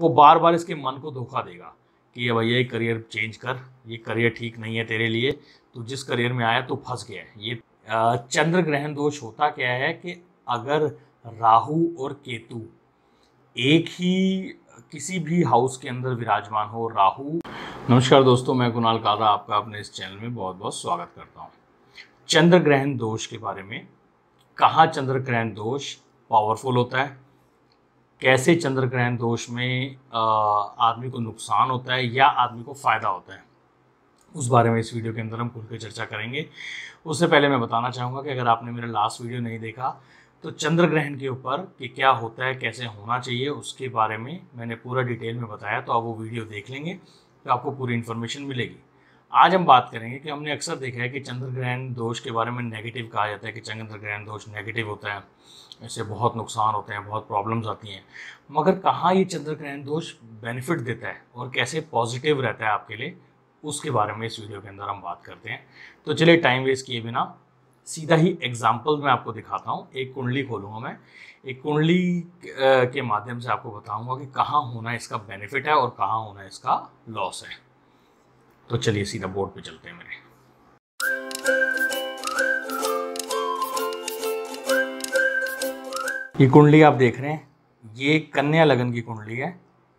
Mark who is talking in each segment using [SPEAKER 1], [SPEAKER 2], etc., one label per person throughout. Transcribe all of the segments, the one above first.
[SPEAKER 1] वो बार बार इसके मन को धोखा देगा कि ये भैया ये करियर चेंज कर, ये करियर ठीक नहीं है तेरे लिए तो जिस करियर में आया तो फंस गया है। ये चंद्र ग्रहण दोष होता क्या है कि अगर राहु और केतु एक ही, किसी भी हाउस के अंदर विराजमान हो, राहु। नमस्कार दोस्तों, मैं कुणाल काला आपका अपने इस चैनल में बहुत बहुत स्वागत करता हूँ। चंद्र ग्रहण दोष के बारे में, कहाँ चंद्र ग्रहण दोष पावरफुल होता है? कैसे चंद्र ग्रहण दोष में आदमी को नुकसान होता है या आदमी को फ़ायदा होता है? उस बारे में इस वीडियो के अंदर हम खुल के चर्चा करेंगे। उससे पहले मैं बताना चाहूँगा कि अगर आपने मेरा लास्ट वीडियो नहीं देखा तो चंद्र ग्रहण के ऊपर कि क्या होता है, कैसे होना चाहिए, उसके बारे में मैंने पूरा डिटेल में बताया तो आप वो वीडियो देख लेंगे तो आपको पूरी इन्फॉर्मेशन मिलेगी। आज हम बात करेंगे कि हमने अक्सर देखा है कि चंद्र ग्रहण दोष के बारे में नेगेटिव कहा जाता है, कि चंद्र ग्रहण दोष नेगेटिव होता है। इससे बहुत नुकसान होते हैं, बहुत प्रॉब्लम्स आती हैं। मगर कहाँ ये चंद्र ग्रहण दोष बेनिफिट देता है और कैसे पॉजिटिव रहता है आपके लिए, उसके बारे में इस वीडियो के अंदर हम बात करते हैं। तो चलिए टाइम वेस्ट किए बिना, सीधा ही एग्ज़ाम्पल मैं आपको दिखाता हूँ। एक कुंडली खोलूँगा मैं। एक कुंडली के माध्यम से आपको बताऊँगा कि कहाँ होना इसका बेनिफिट है और कहाँ होना इसका लॉस है। तो चलिए सीधा बोर्ड पे चलते हैं मेरे। ये कुंडली आप देख रहे हैं। ये कन्या लगन की कुंडली है।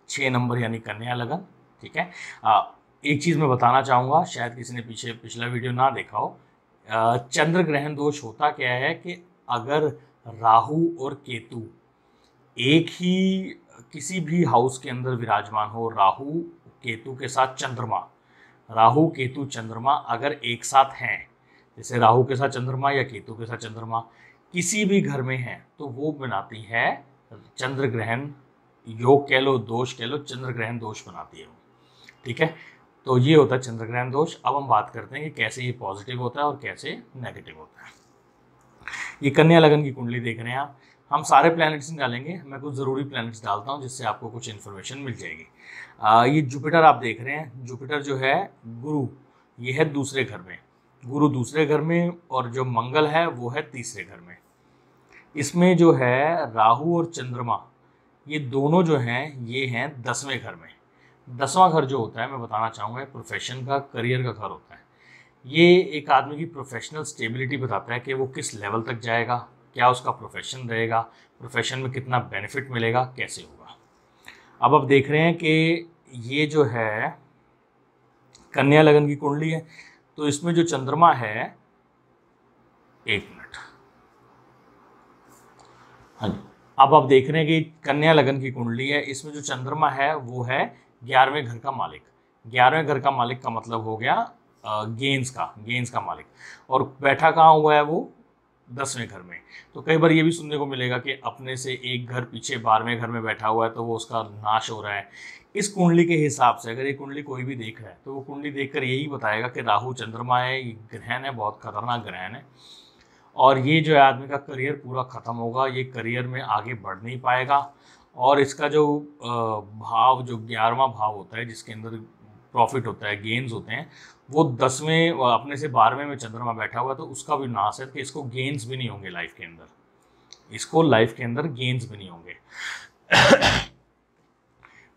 [SPEAKER 1] छः नंबर यानी कन्या लगन ठीक है? आ, एक चीज़ मैं बताना चाहूँगा शायद किसी ने पीछे पिछला वीडियो ना देखा हो। चंद्र ग्रहण दोष होता क्या है कि अगर राहु और केतु एक ही किसी भी हाउस के अंदर विराजमान हो राहु केतु के साथ चंद्रमा राहु केतु चंद्रमा अगर एक साथ हैं जैसे राहु के साथ चंद्रमा या केतु के साथ चंद्रमा किसी भी घर में है तो वो बनाती है चंद्र ग्रहण योग कह लो दोष कह लो चंद्र ग्रहण दोष बनाती है वो ठीक है? तो ये होता है चंद्र ग्रहण दोष। अब हम बात करते हैं कि कैसे ये पॉजिटिव होता है और कैसे नेगेटिव होता है। ये कन्या लगन की कुंडली देख रहे हैं आप। हम सारे प्लैनेट्स डालेंगे मैं कुछ ज़रूरी प्लैनेट्स डालता हूँ जिससे आपको कुछ इन्फॉर्मेशन मिल जाएगी। आ, ये जुपिटर आप देख रहे हैं। जुपिटर जो है गुरु ये है दूसरे घर में। गुरु दूसरे घर में और जो मंगल है, वो है तीसरे घर में। इसमें जो है, राहु और चंद्रमा, ये दोनों जो हैं, ये हैं दसवें घर में। दसवां घर जो होता है, मैं बताना चाहूँगा प्रोफेशन का करियर का घर होता है। ये एक आदमी की प्रोफेशनल स्टेबिलिटी बताता है कि वो किस लेवल तक जाएगा, क्या उसका प्रोफेशन रहेगा प्रोफेशन में कितना बेनिफिट मिलेगा, कैसे होगा। अब आप देख रहे हैं कि ये जो है, कन्या लगन की कुंडली है तो इसमें जो चंद्रमा है, एक मिनट। हाँ जी। अब आप देख रहे हैं कि कन्या लगन की कुंडली है। इसमें जो चंद्रमा है, वो है ग्यारहवें घर का मालिक। ग्यारहवें घर का मालिक का मतलब हो गया गेंस का गेंस का मालिक। और बैठा कहाँ हुआ है वो? दसवें घर में। तो कई बार ये भी सुनने को मिलेगा कि अपने से एक घर पीछे बारहवें घर में बैठा हुआ है तो वो उसका नाश हो रहा है। इस कुंडली के हिसाब से अगर ये कुंडली कोई भी देख रहा है तो वो कुंडली देखकर यही बताएगा कि राहु चंद्रमा है, ये ग्रहण है, बहुत खतरनाक ग्रहण है। और ये जो है आदमी का करियर पूरा ख़त्म होगा, ये करियर में आगे बढ़ नहीं पाएगा। और इसका जो भाव, जो ग्यारहवा भाव होता है, जिसके अंदर प्रॉफिट होता है गेंस होते हैं, वो दसवें अपने से बारहवें में चंद्रमा बैठा हुआ है तो उसका भी नाश है कि इसको गेन्स भी नहीं होंगे लाइफ के अंदर, इसको लाइफ के अंदर गेंस भी नहीं होंगे।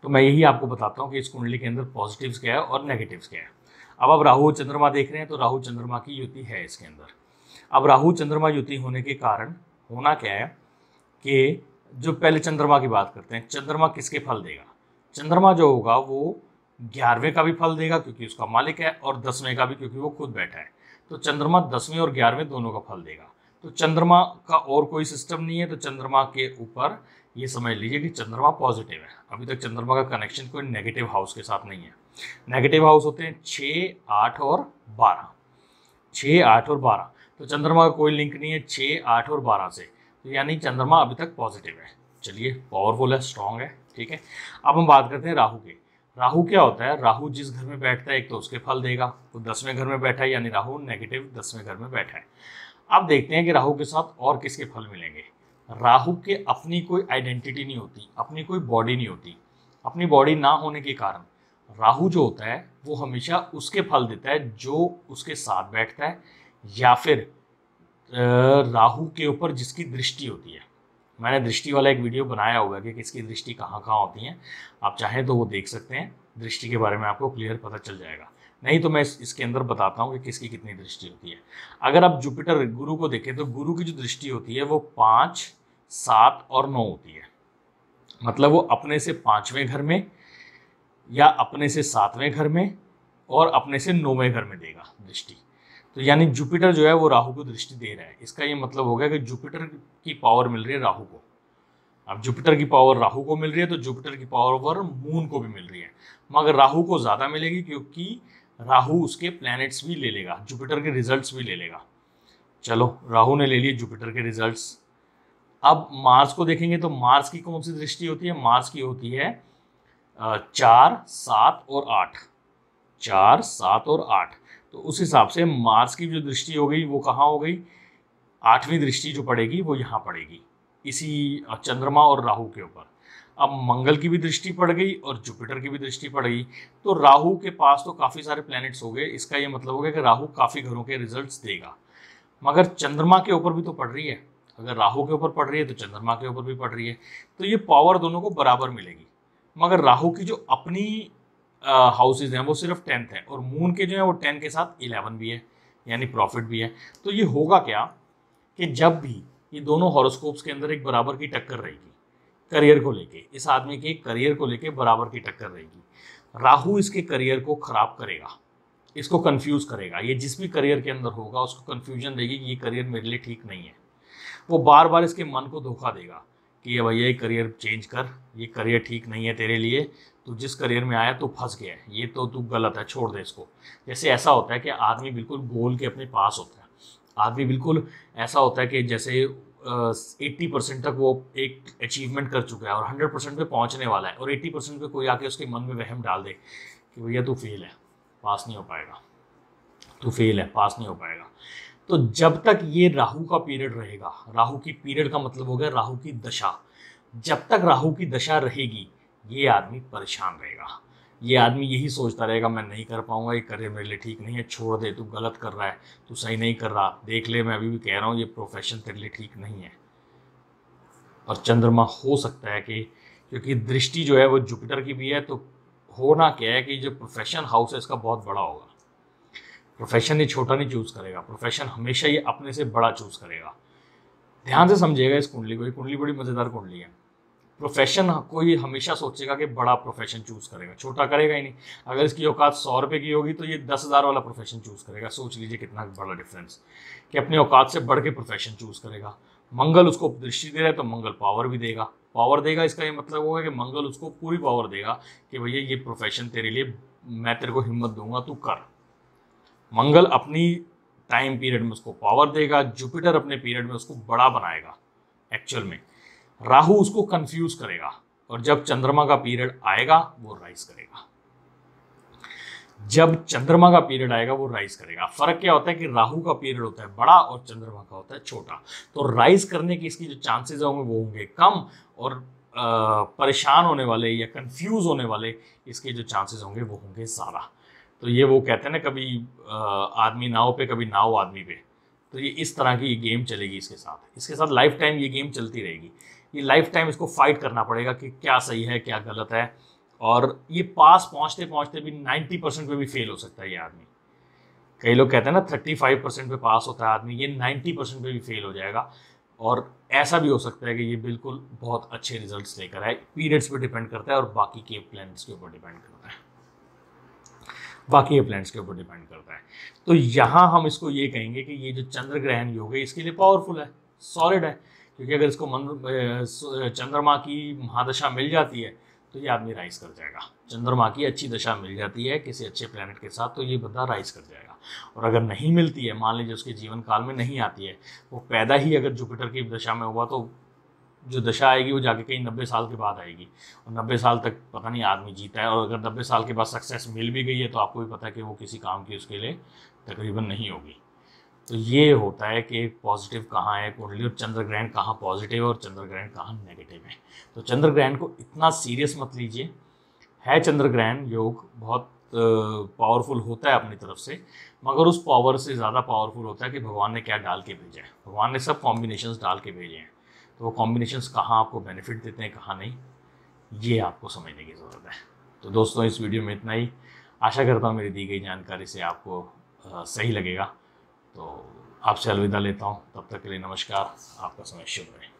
[SPEAKER 1] तो मैं यही आपको बताता हूँ कि इस कुंडली के अंदर पॉजिटिव्स क्या है और नेगेटिव्स क्या है। अब आप राहु चंद्रमा देख रहे हैं तो राहु चंद्रमा की युति है इसके अंदर। अब राहु चंद्रमा युति होने के कारण होना क्या है कि जो पहले चंद्रमा की बात करते हैं, चंद्रमा किसके फल देगा? चंद्रमा जो होगा वो ग्यारहवें का भी फल देगा क्योंकि उसका मालिक है और दसवें का भी क्योंकि वो खुद बैठा है। तो चंद्रमा दसवें और ग्यारहवें दोनों का फल देगा। तो चंद्रमा का और कोई सिस्टम नहीं है तो चंद्रमा के ऊपर ये समझ लीजिए कि चंद्रमा पॉजिटिव है। अभी तक चंद्रमा का कनेक्शन कोई नेगेटिव हाउस के साथ नहीं है। नेगेटिव हाउस होते हैं छः आठ और बारह। छः आठ और बारह। तो चंद्रमा का कोई लिंक नहीं है छः आठ और बारह से। तो यानी चंद्रमा अभी तक पॉजिटिव है। चलिए पावरफुल है स्ट्रांग है, ठीक है। अब हम बात करते हैं राहु के। राहु क्या होता है? राहु जिस घर में बैठता है, एक तो उसके फल देगा। वो तो दसवें घर में बैठा है, यानी राहु नेगेटिव दसवें घर में बैठा है। अब देखते हैं कि राहु के साथ और किसके फल मिलेंगे। राहु के अपनी कोई आइडेंटिटी नहीं होती, अपनी कोई बॉडी नहीं होती, अपनी बॉडी ना होने के कारण राहु जो होता है, वो हमेशा उसके फल देता है, जो उसके साथ बैठता है, या फिर राहु के ऊपर जिसकी दृष्टि होती है। मैंने दृष्टि वाला एक वीडियो बनाया होगा कि किसकी दृष्टि कहाँ कहाँ होती है। आप चाहें तो वो देख सकते हैं, दृष्टि के बारे में आपको क्लियर पता चल जाएगा। नहीं तो मैं इस, इसके अंदर बताता हूँ कि किसकी कितनी दृष्टि होती है। अगर आप जुपिटर गुरु को देखें तो गुरु की जो दृष्टि होती है वो पाँच सात और नौ होती है। मतलब वो अपने से पाँचवें घर में या अपने से सातवें घर में और अपने से नौवें घर में देगा दृष्टि। तो यानी जुपिटर जो है वो राहु को दृष्टि दे रहा है। इसका ये मतलब हो गया कि जुपिटर की पावर मिल रही है राहु को। अब जुपिटर की पावर राहु को मिल रही है तो जुपिटर की पावर मून को भी मिल रही है। मगर राहु को ज़्यादा मिलेगी क्योंकि राहु उसके प्लैनेट्स भी ले लेगा जुपिटर के रिजल्ट्स भी ले लेगा। चलो, राहु ने ले लिए जुपिटर के रिजल्ट्स अब मार्स को देखेंगे तो मार्स की कौन सी दृष्टि होती है? मार्स की होती है चार, सात और आठ। चार, सात और आठ। तो उस हिसाब से मार्स की जो दृष्टि हो गई, वो कहाँ हो गई? आठवीं दृष्टि जो पड़ेगी, वो यहाँ पड़ेगी, इसी चंद्रमा और राहु के ऊपर। अब मंगल की भी दृष्टि पड़ गई और जुपिटर की भी दृष्टि पड़ गई। तो राहु के पास तो काफ़ी सारे प्लैनेट्स हो गए, इसका ये मतलब हो गया कि राहु काफ़ी घरों के रिजल्ट्स देगा। मगर चंद्रमा के ऊपर भी तो पड़ रही है। अगर राहु के ऊपर पड़ रही है तो चंद्रमा के ऊपर भी पड़ रही है। तो ये पावर दोनों को बराबर मिलेगी। मगर राहु की जो अपनी हाउसेज हैं, वो सिर्फ़ टेंथ है और मून के जो है, वो टेन के साथ इलेवन भी है, यानी प्रॉफिट भी है। तो ये होगा क्या कि जब भी ये दोनों हॉरोस्कोप्स के अंदर एक बराबर की टक्कर रहेगी करियर को लेके, इस आदमी के करियर को लेके बराबर की टक्कर रहेगी। राहु इसके करियर को खराब करेगा, इसको कंफ्यूज करेगा। ये जिस भी करियर के अंदर होगा, उसको कंफ्यूजन देगी कि ये करियर मेरे लिए ठीक नहीं है। वो बार बार इसके मन को धोखा देगा कि ये भैया, ये करियर चेंज कर, ये करियर ठीक नहीं है तेरे लिए, तू जिस करियर में आया तू फंस गया है, ये तो तू गलत है, छोड़ दे इसको। जैसे ऐसा होता है कि आदमी बिल्कुल गोल के अपने पास होता है। आदमी बिल्कुल ऐसा होता है कि जैसे एट्टी परसेंट तक वो एक अचीवमेंट कर चुका है और हंड्रेड परसेंट पे पहुँचने वाला है और एट्टी परसेंट पे कोई आके उसके मन में वहम डाल दे कि भैया तू फेल है, पास नहीं हो पाएगा। तू फेल है, पास नहीं हो पाएगा। तो जब तक ये राहु का पीरियड रहेगा, राहु की पीरियड का मतलब हो गया राहु की दशा। जब तक राहु की दशा रहेगी, ये आदमी परेशान रहेगा। ये आदमी यही सोचता रहेगा, मैं नहीं कर पाऊँगा, ये करियर मेरे लिए ठीक नहीं है, छोड़ दे, तू गलत कर रहा है, तू सही नहीं कर रहा, देख ले, मैं अभी भी कह रहा हूँ, ये प्रोफेशन तेरे लिए ठीक नहीं है। और चंद्रमा हो सकता है कि, क्योंकि दृष्टि जो है वो जुपिटर की भी है तो होना क्या है कि जो प्रोफेशन हाउस है, इसका बहुत बड़ा होगा। प्रोफेशन ये छोटा नहीं चूज़ करेगा प्रोफेशन हमेशा ये अपने से बड़ा चूज़ करेगा। ध्यान से समझिएगा इस कुंडली को, ये कुंडली बड़ी मज़ेदार कुंडली है। प्रोफेशन कोई हमेशा सोचेगा कि बड़ा प्रोफेशन चूज़ करेगा, छोटा करेगा ही नहीं। अगर इसकी औकात सौ रुपये की होगी तो ये दस हज़ार वाला प्रोफेशन चूज़ करेगा। सोच लीजिए कितना बड़ा डिफरेंस कि अपने औकात से बढ़ के प्रोफेशन चूज़ करेगा। मंगल उसको दृष्टि दे रहा है तो मंगल पावर भी देगा। पावर देगा इसका ये मतलब होगा कि मंगल उसको पूरी पावर देगा कि भैया, ये प्रोफेशन तेरे लिए, मैं तेरे को हिम्मत दूँगा, तू कर। मंगल अपनी टाइम पीरियड में उसको पावर देगा जुपिटर अपने पीरियड में उसको बड़ा बनाएगा एक्चुअल में। राहु उसको कंफ्यूज करेगा और जब चंद्रमा का पीरियड आएगा, वो राइज करेगा। जब चंद्रमा का पीरियड आएगा, वो राइज करेगा। फ़र्क क्या होता है कि राहु का पीरियड होता है बड़ा और चंद्रमा का होता है छोटा। तो राइज करने की इसकी जो चांसेस होंगे वो होंगे कम और परेशान होने वाले या कंफ्यूज होने वाले इसके जो चांसेस होंगे, वो होंगे ज़्यादा तो ये वो कहते हैं ना कभी आदमी नाव पे, कभी नाव आदमी पे। तो ये इस तरह की ये गेम चलेगी इसके साथ। इसके साथ लाइफ टाइम ये गेम चलती रहेगी। ये लाइफ टाइम इसको फाइट करना पड़ेगा कि क्या सही है, क्या गलत है। और ये पास पहुँचते पहुँचते भी 90 परसेंट पे भी फेल हो सकता है ये आदमी। कई लोग कहते हैं ना 35 परसेंट पे पास होता है आदमी, ये 90 परसेंट पे भी फेल हो जाएगा। और ऐसा भी हो सकता है कि ये बिल्कुल बहुत अच्छे रिजल्ट्स लेकर आए। पीरियड्स पे डिपेंड करता है और बाकी के प्लान्स के ऊपर डिपेंड करता है। बाकी के प्लान्स के ऊपर डिपेंड करता है। तो यहाँ हम इसको ये कहेंगे कि ये जो चंद्र ग्रहण योग है, इसके लिए पावरफुल है सॉलिड है, क्योंकि अगर इसको मन चंद्रमा की महादशा मिल जाती है तो ये आदमी राइज कर जाएगा। चंद्रमा की अच्छी दशा मिल जाती है किसी अच्छे प्लानट के साथ तो ये बंदा राइज कर जाएगा। और अगर नहीं मिलती है, मान लीजिए उसके जीवन काल में नहीं आती है, वो पैदा ही अगर जुपिटर की दशा में हुआ तो जो दशा आएगी वो जाके कहीं नब्बे साल के बाद आएगी। और नब्बे साल तक पता नहीं आदमी जीता है, और अगर नब्बे साल के बाद सक्सेस मिल भी गई है तो आपको भी पता है कि वो किसी काम की उसके लिए तकरीबन नहीं होगी। तो ये होता है कि पॉजिटिव कहाँ है कुंडली और चंद्र ग्रहण कहाँ पॉजिटिव है और चंद्र ग्रहण कहाँ नेगेटिव है। तो चंद्र ग्रहण को इतना सीरियस मत लीजिए। है चंद्र ग्रहण योग, बहुत पावरफुल होता है अपनी तरफ़ से, मगर उस पावर से ज़्यादा पावरफुल होता है कि भगवान ने क्या डाल के भेजा है। भगवान ने सब कॉम्बिनेशन डाल के भेजे हैं। तो वो कॉम्बिनेशन कहाँ आपको बेनिफिट देते हैं, कहाँ नहीं, ये आपको समझने की ज़रूरत है। तो दोस्तों, इस वीडियो में इतना ही। आशा करता हूँ मेरी दी गई जानकारी से आपको सही लगेगा। तो आपसे अलविदा लेता हूँ। तब तक के लिए नमस्कार। आपका समय शुभ रहे।